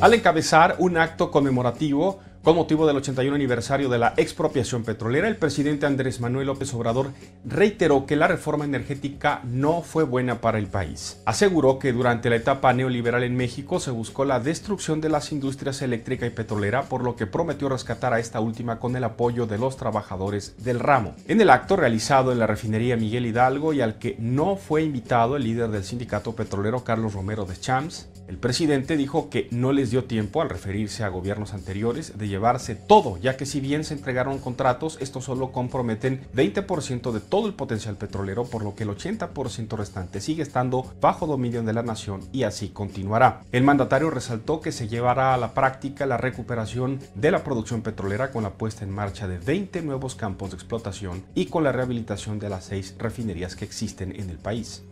al encabezar un acto conmemorativo con motivo del 81 aniversario de la expropiación petrolera, el presidente Andrés Manuel López Obrador reiteró que la reforma energética no fue buena para el país. Aseguró que durante la etapa neoliberal en México se buscó la destrucción de las industrias eléctrica y petrolera, por lo que prometió rescatar a esta última con el apoyo de los trabajadores del ramo. En el acto realizado en la refinería Miguel Hidalgo y al que no fue invitado el líder del sindicato petrolero Carlos Romero de Champs, el presidente dijo que no les dio tiempo al referirse a gobiernos anteriores de llevarse todo, ya que si bien se entregaron contratos, estos solo comprometen 20% de todo el potencial petrolero, por lo que el 80% restante sigue estando bajo dominio de la nación y así continuará. El mandatario resaltó que se llevará a la práctica la recuperación de la producción petrolera con la puesta en marcha de 20 nuevos campos de explotación y con la rehabilitación de las seis refinerías que existen en el país.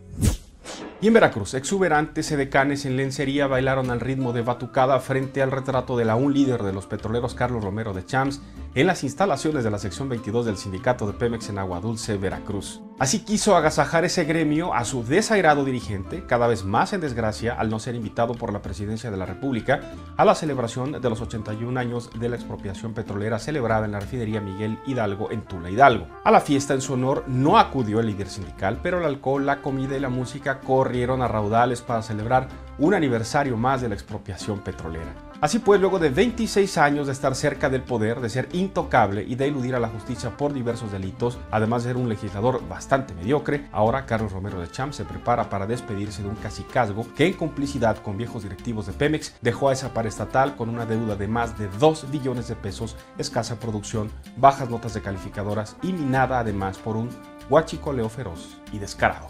Y en Veracruz, exuberantes edecanes en lencería bailaron al ritmo de batucada frente al retrato de la un líder de los petroleros Carlos Romero de Champs en las instalaciones de la sección 22 del sindicato de Pemex en Agua Dulce, Veracruz. Así quiso agasajar ese gremio a su desairado dirigente, cada vez más en desgracia al no ser invitado por la presidencia de la República a la celebración de los 81 años de la expropiación petrolera celebrada en la refinería Miguel Hidalgo en Tula Hidalgo. A la fiesta en su honor no acudió el líder sindical, pero el alcohol, la comida y la música corrieron a raudales para celebrar un aniversario más de la expropiación petrolera. Así pues, luego de 26 años de estar cerca del poder, de ser intocable y de eludir a la justicia por diversos delitos, además de ser un legislador bastante mediocre, ahora Carlos Romero de Champ se prepara para despedirse de un casicazgo que en complicidad con viejos directivos de Pemex dejó a esa estatal con una deuda de más de 2 billones de pesos, escasa producción, bajas notas de calificadoras y minada además por un guachicoleo feroz y descarado.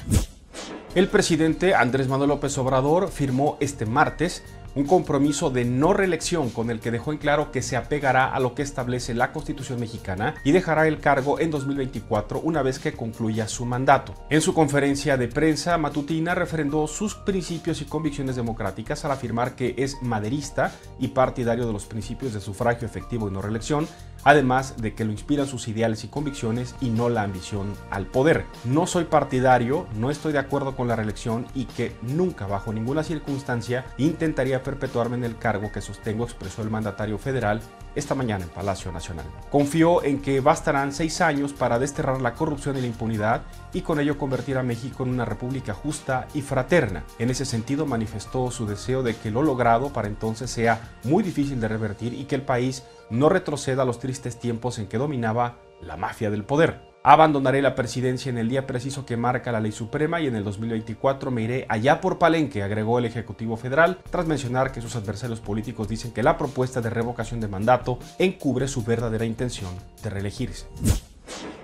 El presidente Andrés Manuel López Obrador firmó este martes un compromiso de no reelección con el que dejó en claro que se apegará a lo que establece la Constitución mexicana y dejará el cargo en 2024 una vez que concluya su mandato. En su conferencia de prensa matutina refrendó sus principios y convicciones democráticas al afirmar que es maderista y partidario de los principios de sufragio efectivo y no reelección, además de que lo inspiran sus ideales y convicciones y no la ambición al poder. No soy partidario, no estoy de acuerdo con la reelección y que nunca bajo ninguna circunstancia intentaría perpetuarme en el cargo que sostengo, expresó el mandatario federal esta mañana en Palacio Nacional. Confió en que bastarán seis años para desterrar la corrupción y la impunidad y con ello convertir a México en una república justa y fraterna. En ese sentido manifestó su deseo de que lo logrado para entonces sea muy difícil de revertir y que el país no retroceda a los tristes tiempos en que dominaba la mafia del poder. Abandonaré la presidencia en el día preciso que marca la ley suprema y en el 2024 me iré allá por Palenque, agregó el Ejecutivo Federal, tras mencionar que sus adversarios políticos dicen que la propuesta de revocación de mandato encubre su verdadera intención de reelegirse.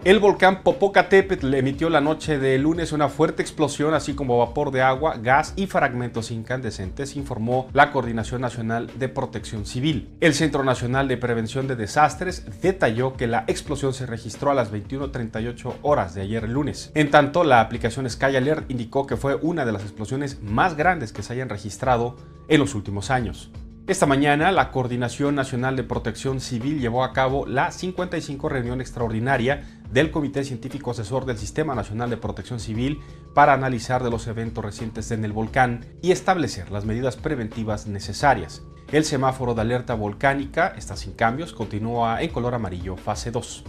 El volcán Popocatépetl emitió la noche de lunes una fuerte explosión, así como vapor de agua, gas y fragmentos incandescentes, informó la Coordinación Nacional de Protección Civil. El Centro Nacional de Prevención de Desastres detalló que la explosión se registró a las 21.38 horas de ayer lunes. En tanto, la aplicación Sky Alert indicó que fue una de las explosiones más grandes que se hayan registrado en los últimos años. Esta mañana, la Coordinación Nacional de Protección Civil llevó a cabo la 55 reunión extraordinaria del Comité Científico Asesor del Sistema Nacional de Protección Civil para analizar los eventos recientes en el volcán y establecer las medidas preventivas necesarias. El semáforo de alerta volcánica está sin cambios, continúa en color amarillo fase 2.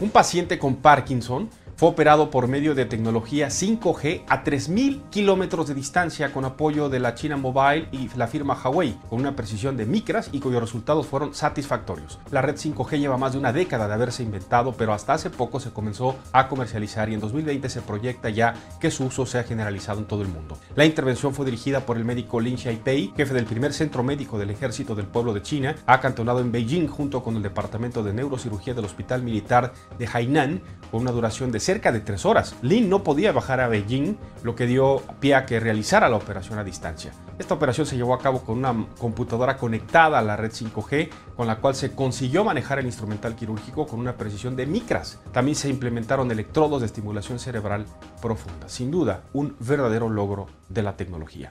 Un paciente con Parkinson operado por medio de tecnología 5G a 3.000 kilómetros de distancia con apoyo de la China Mobile y la firma Huawei, con una precisión de micras y cuyos resultados fueron satisfactorios. La red 5G lleva más de una década de haberse inventado, pero hasta hace poco se comenzó a comercializar y en 2020 se proyecta ya que su uso sea generalizado en todo el mundo. La intervención fue dirigida por el médico Lin Xiaopei, jefe del primer centro médico del ejército del pueblo de China, acantonado en Beijing junto con el departamento de neurocirugía del Hospital Militar de Hainan, con una duración de cerca de tres horas. Lin no podía bajar a Beijing, lo que dio pie a que realizara la operación a distancia. Esta operación se llevó a cabo con una computadora conectada a la red 5G, con la cual se consiguió manejar el instrumental quirúrgico con una precisión de micras. También se implementaron electrodos de estimulación cerebral profunda. Sin duda, un verdadero logro de la tecnología.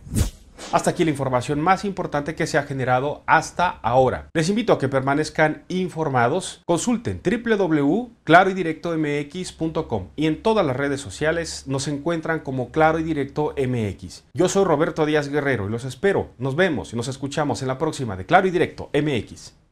Hasta aquí la información más importante que se ha generado hasta ahora. Les invito a que permanezcan informados. Consulten www.claroydirectomx.com y en todas las redes sociales nos encuentran como Claro y Directo MX. Yo soy Roberto Díaz Guerrero y los espero. Nos vemos y nos escuchamos en la próxima de Claro y Directo MX.